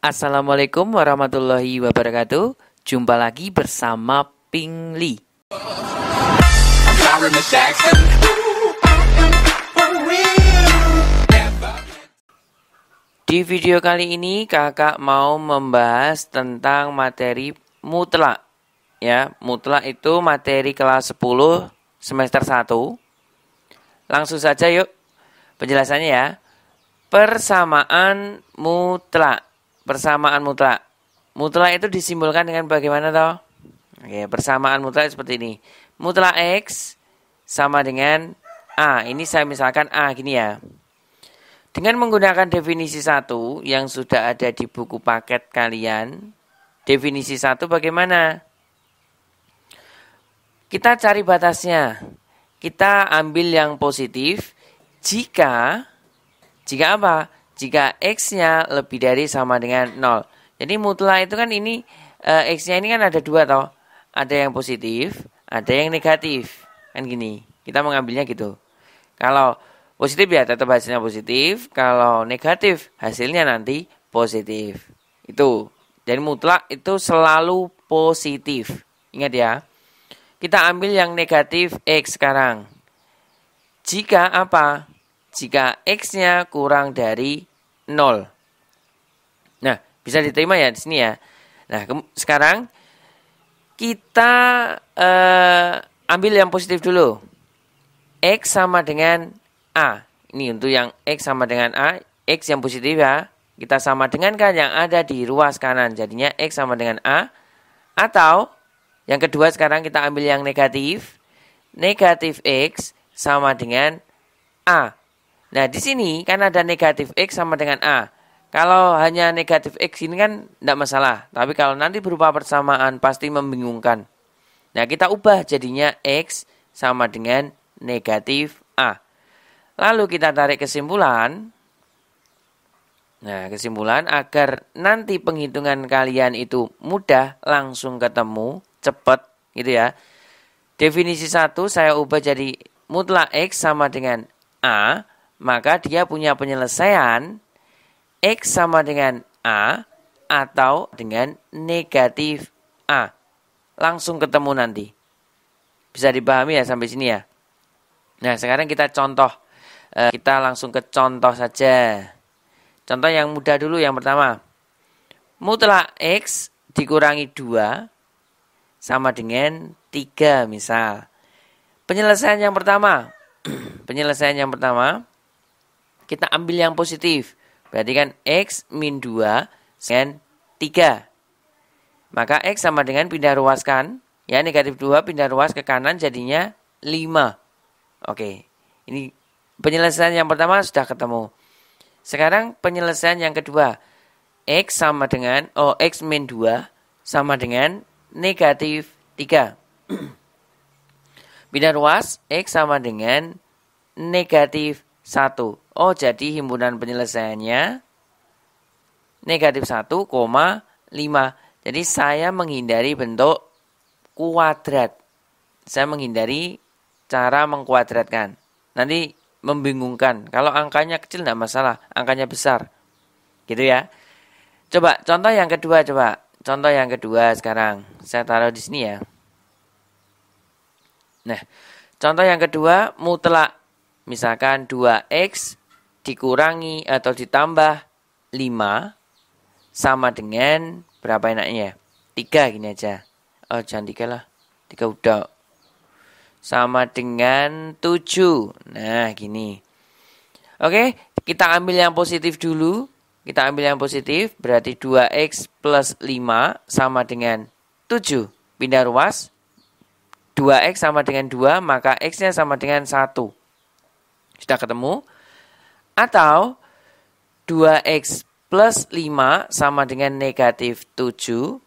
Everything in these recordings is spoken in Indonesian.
Assalamualaikum warahmatullahi wabarakatuh. Jumpa lagi bersama Ping Li. Di video kali ini kakak mau membahas tentang materi mutlak. Ya, mutlak itu materi kelas 10 semester 1. Langsung saja yuk penjelasannya ya. Persamaan mutlak. Persamaan mutlak. Mutlak itu disimbolkan dengan bagaimana toh? Oke, persamaan mutlak seperti ini. Mutlak X sama dengan A. Ini saya misalkan A gini ya. Dengan menggunakan definisi satu yang sudah ada di buku paket kalian, definisi satu bagaimana? Kita cari batasnya. Kita ambil yang positif jika jika apa? Jika x-nya lebih dari sama dengan 0. Jadi mutlak itu kan ini eh, x-nya ini kan ada dua toh. Ada yang positif, ada yang negatif. Kan gini. Kita mengambilnya gitu. Kalau Positif ya tetap hasilnya positif. Kalau negatif hasilnya nanti positif. Itu. Jadi mutlak itu selalu positif. Ingat ya. Kita ambil yang negatif X sekarang. Jika apa? Jika X-nya kurang dari 0. Nah, bisa diterima ya di sini ya. Nah, sekarang kita eh, ambil yang positif dulu. X sama dengan A. Ini untuk yang X sama dengan A, X yang positif ya. Kita sama dengan kan yang ada di ruas kanan. Jadinya X sama dengan A. Atau yang kedua sekarang kita ambil yang negatif. Negatif X sama dengan A. Nah di sini kan ada negatif X sama dengan A. Kalau hanya negatif X ini kan tidak masalah. Tapi kalau nanti berupa persamaan pasti membingungkan. Nah kita ubah jadinya X sama dengan negatif A. Lalu kita tarik kesimpulan. Nah, kesimpulan agar nanti penghitungan kalian itu mudah, langsung ketemu, cepat gitu ya. Definisi satu saya ubah jadi mutlak X sama dengan A, maka dia punya penyelesaian X sama dengan A atau dengan negatif A. Langsung ketemu nanti. Bisa dipahami ya sampai sini ya. Nah, sekarang kita contoh Eh, kita langsung ke contoh saja. Contoh yang mudah dulu yang pertama. Mutlak X dikurangi 2 sama dengan 3 misal. Penyelesaian yang pertama. penyelesaian yang pertama. Kita ambil yang positif. Berarti kan X min 2 dengan 3. Maka X sama dengan pindah ruaskan. Ya negatif 2 pindah ruas ke kanan jadinya 5. Oke. Ini Penyelesaian yang pertama sudah ketemu. Sekarang penyelesaian yang kedua. X sama dengan, oh X min 2 sama dengan negatif 3. Bina ruas, X sama dengan negatif 1. Oh, jadi himpunan penyelesaiannya negatif 1, 5. Jadi saya menghindari bentuk kuadrat. Saya menghindari cara mengkuadratkan. Nanti membingungkan. Kalau angkanya kecil tidak masalah, angkanya besar. Gitu ya. Coba contoh yang kedua coba. Contoh yang kedua sekarang. Saya taruh di sini ya. Nah, contoh yang kedua mutlak. Misalkan 2x dikurangi atau ditambah 5 sama dengan berapa enaknya? 3 gini aja. Oh, jangan 3 lah. 3 udah sama dengan 7. Nah, gini. Oke, kita ambil yang positif dulu. Kita ambil yang positif, berarti 2x plus 5 sama dengan 7. Pindah ruas. 2x sama dengan 2, maka x-nya sama dengan 1. Sudah ketemu? Atau 2x plus 5 sama dengan negatif 7.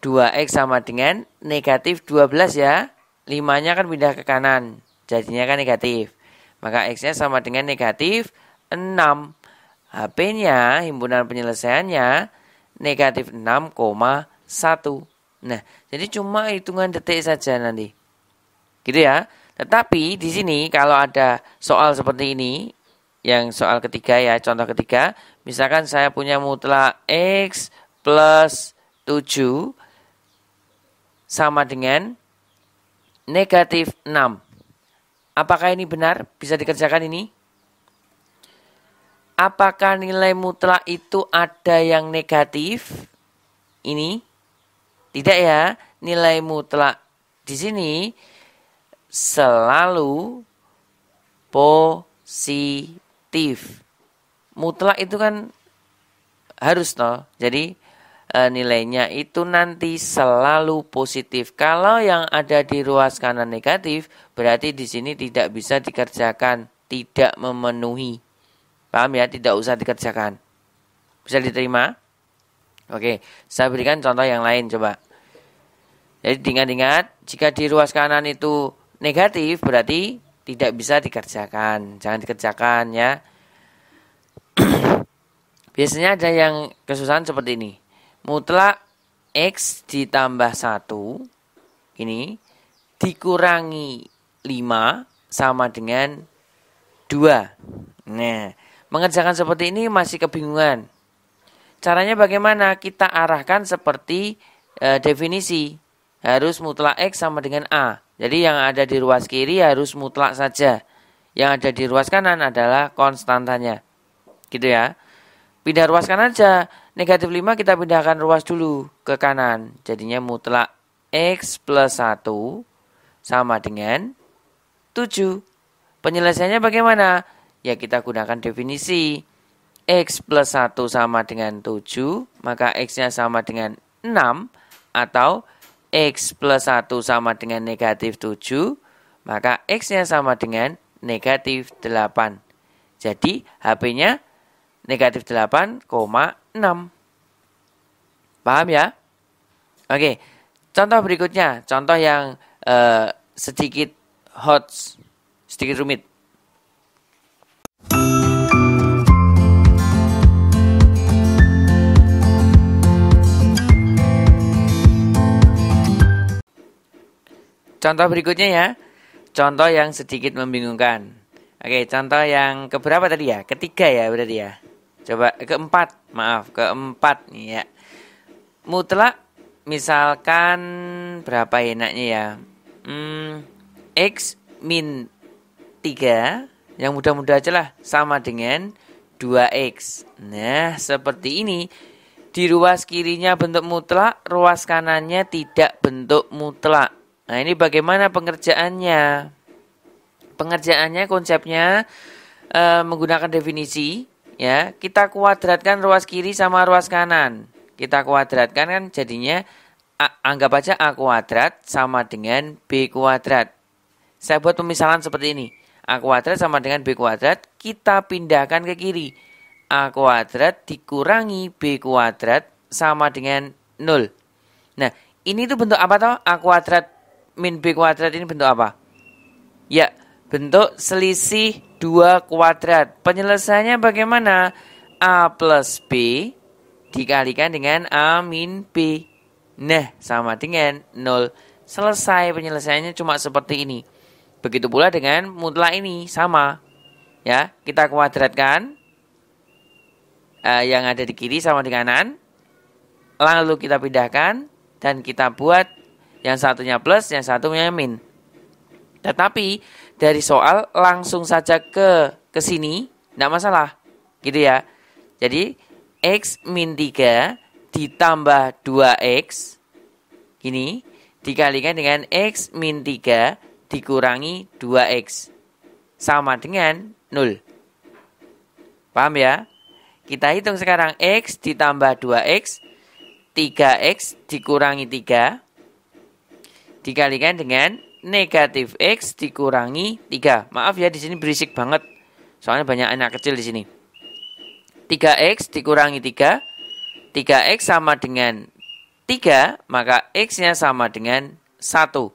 2x sama dengan negatif 12 ya. 5-nya kan pindah ke kanan. Jadinya kan negatif. Maka X-nya sama dengan negatif 6. HP-nya, himpunan penyelesaiannya, negatif 6,1. Nah, jadi cuma hitungan detik saja nanti. Gitu ya. Tetapi di sini kalau ada soal seperti ini, yang soal ketiga ya, contoh ketiga, Misalkan saya punya mutlak X plus 7 sama dengan negatif 6. Apakah ini benar? Bisa dikerjakan ini? Apakah nilai mutlak itu ada yang negatif? Ini? Tidak ya. Nilai mutlak di sini selalu positif. Mutlak itu kan harus toh. Jadi e, nilainya itu nanti selalu positif. Kalau yang ada di ruas kanan negatif, berarti di sini tidak bisa dikerjakan, tidak memenuhi. Paham ya? Tidak usah dikerjakan. Bisa diterima? Oke, saya berikan contoh yang lain coba. Jadi ingat-ingat, jika di ruas kanan itu negatif berarti tidak bisa dikerjakan. Jangan dikerjakan ya. Biasanya ada yang kesusahan seperti ini. Mutlak X ditambah 1 ini dikurangi 5 sama dengan 2. Nah, mengerjakan seperti ini masih kebingungan. Caranya bagaimana? Kita arahkan seperti e, definisi. Harus mutlak X sama dengan A. Jadi yang ada di ruas kiri harus mutlak saja. Yang ada di ruas kanan adalah konstantanya. Gitu ya. Pindah ruas kanan aja. Negatif 5 kita pindahkan ruas dulu ke kanan. Jadinya mutlak X plus 1 sama dengan 7. Penyelesaiannya bagaimana? Ya kita gunakan definisi. X plus 1 sama dengan 7, maka X-nya sama dengan 6, atau X plus 1 sama dengan negatif 7, maka X-nya sama dengan negatif 8. Jadi HP-nya negatif 8,6. Paham ya? Oke, contoh berikutnya, contoh yang uh, sedikit hot, sedikit rumit. Contoh berikutnya ya. Contoh yang sedikit membingungkan. Oke, contoh yang keberapa tadi ya? Ketiga ya berarti ya. Coba keempat, maaf, keempat nih ya. Mutlak misalkan berapa enaknya ya? Hmm, X min 3 yang mudah-mudah aja lah sama dengan 2X. Nah, seperti ini. Di ruas kirinya bentuk mutlak, ruas kanannya tidak bentuk mutlak. Nah, ini bagaimana pengerjaannya? Pengerjaannya konsepnya e, menggunakan definisi ya. Kita kuadratkan ruas kiri sama ruas kanan. Kita kuadratkan kan jadinya A, anggap aja A kuadrat sama dengan B kuadrat. Saya buat pemisalan seperti ini. A kuadrat sama dengan B kuadrat, kita pindahkan ke kiri. A kuadrat dikurangi B kuadrat sama dengan 0. Nah, ini tuh bentuk apa toh? A kuadrat min B kuadrat ini bentuk apa? Ya, bentuk selisih 2 kuadrat. Penyelesaiannya bagaimana? A plus B dikalikan dengan A min B. Nah, sama dengan 0. Selesai penyelesaiannya cuma seperti ini. Begitu pula dengan mutlak ini, sama. Ya, kita kuadratkan. Uh, yang ada di kiri sama di kanan. Lalu kita pindahkan. Dan kita buat yang satunya plus, yang satunya min. Tetapi dari soal langsung saja ke ke sini, tidak masalah. Gitu ya. Jadi x min 3 ditambah 2x gini dikalikan dengan x min 3 dikurangi 2x sama dengan 0. Paham ya? Kita hitung sekarang x ditambah 2x 3x dikurangi 3 dikalikan dengan negatif X dikurangi 3. Maaf ya di sini berisik banget. Soalnya banyak anak kecil di sini. 3X dikurangi 3. 3X sama dengan 3, maka X-nya sama dengan 1.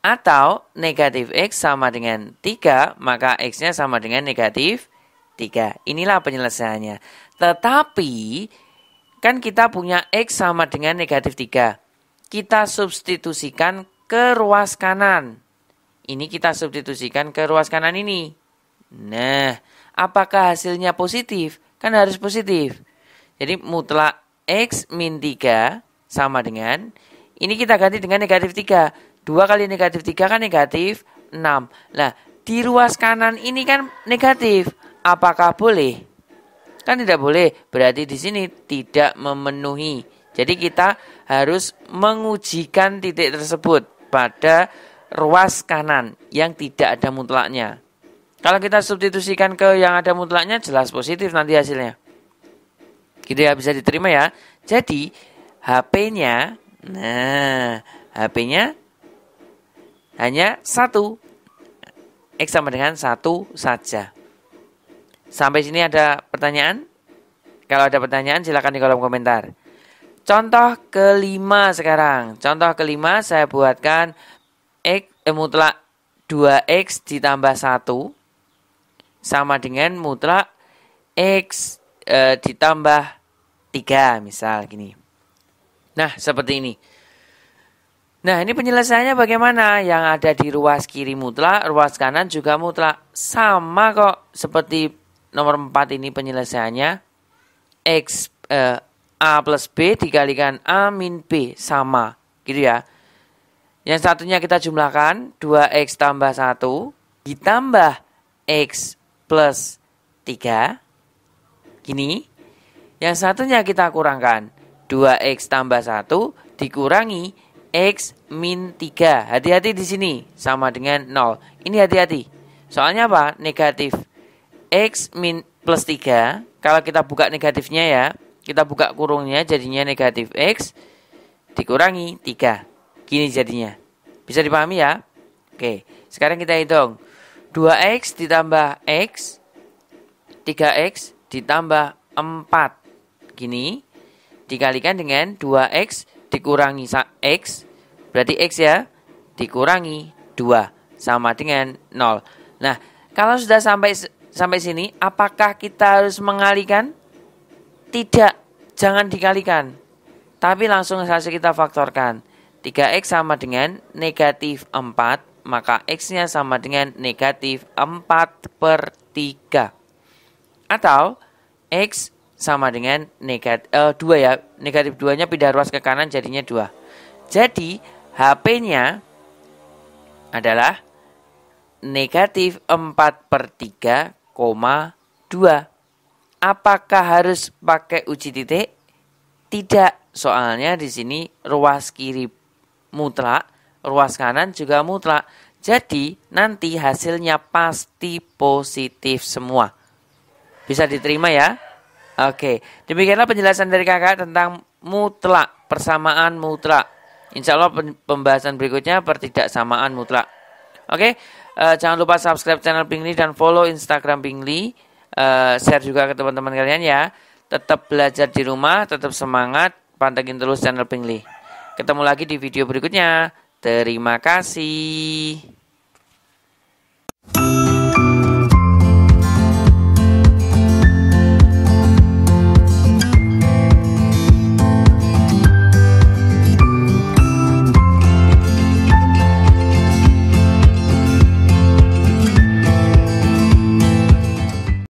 Atau negatif X sama dengan 3, maka X-nya sama dengan negatif 3. Inilah penyelesaiannya. Tetapi, kan kita punya X sama dengan negatif 3 kita substitusikan ke ruas kanan. Ini kita substitusikan ke ruas kanan ini. Nah, apakah hasilnya positif? kan harus positif. Jadi mutlak X min 3 sama dengan, ini kita ganti dengan negatif 3. 2 kali negatif 3 kan negatif 6. Nah, di ruas kanan ini kan negatif. Apakah boleh? Kan tidak boleh. Berarti di sini tidak memenuhi. Jadi kita harus mengujikan titik tersebut pada ruas kanan yang tidak ada mutlaknya. Kalau kita substitusikan ke yang ada mutlaknya jelas positif nanti hasilnya. Gitu ya bisa diterima ya. Jadi HP-nya, nah HP-nya hanya satu. X sama dengan satu saja. Sampai sini ada pertanyaan? Kalau ada pertanyaan silakan di kolom komentar. Contoh kelima sekarang. Contoh kelima saya buatkan X eh, mutlak 2X ditambah 1 sama dengan mutlak X eh, ditambah 3 misal gini. Nah seperti ini. Nah ini penyelesaiannya bagaimana? Yang ada di ruas kiri mutlak, ruas kanan juga mutlak. Sama kok seperti nomor 4 ini penyelesaiannya X eh, A plus B dikalikan A min B sama gitu ya. Yang satunya kita jumlahkan 2X tambah 1 ditambah X plus 3 gini. Yang satunya kita kurangkan 2X tambah 1 dikurangi X min 3. Hati-hati di sini sama dengan 0. Ini hati-hati. Soalnya apa? Negatif. X min plus 3, kalau kita buka negatifnya ya, kita buka kurungnya jadinya negatif X dikurangi 3. Gini jadinya. Bisa dipahami ya? Oke, sekarang kita hitung. 2X ditambah X, 3X ditambah 4. Gini, dikalikan dengan 2X dikurangi X, berarti X ya, dikurangi 2, sama dengan 0. Nah, kalau sudah sampai Sampai sini, apakah kita harus mengalihkan? Tidak, jangan dikalikan. Tapi langsung saja kita faktorkan. 3x sama dengan negatif 4, maka x-nya sama dengan negatif 4 per 3. Atau x sama dengan negatif uh, 2 ya. Negatif 2-nya pindah ruas ke kanan jadinya 2. Jadi HP-nya adalah negatif 4 per 3 2. Apakah harus pakai uji titik? Tidak, soalnya di sini ruas kiri mutlak, ruas kanan juga mutlak. Jadi nanti hasilnya pasti positif semua. Bisa diterima ya? Oke, demikianlah penjelasan dari kakak tentang mutlak, persamaan mutlak. Insya Allah pembahasan berikutnya pertidaksamaan mutlak. Oke, uh, jangan lupa subscribe channel Pingli dan follow Instagram Pingli. Uh, share juga ke teman-teman kalian ya. Tetap belajar di rumah, tetap semangat, pantengin terus channel Pingli. Ketemu lagi di video berikutnya. Terima kasih.